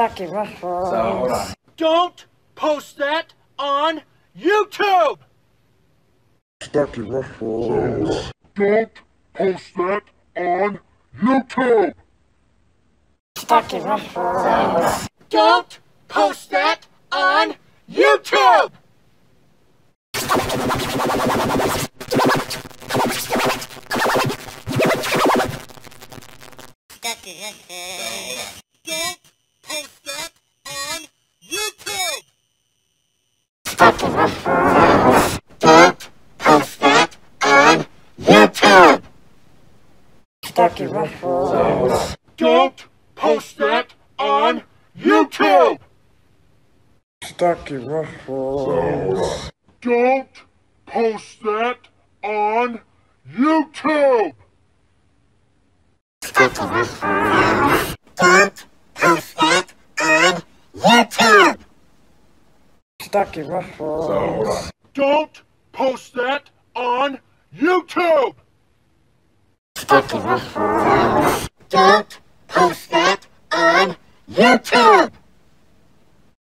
Stucky Ruffles. So hold on. Don't post that on YouTube! Stucky Ruffles. Don't post that on YouTube. Stucky Ruffles. Don't post that on YouTube! Don't YouTube. Stucky Ruffles. Don't post that on YouTube! Stucky Ruffles. Don't post that on YouTube. Stucky Ruffles. Don't post that on YouTube. Stucky Ruffles. So hold on. Don't post that on YouTube! Don't post that on YouTube.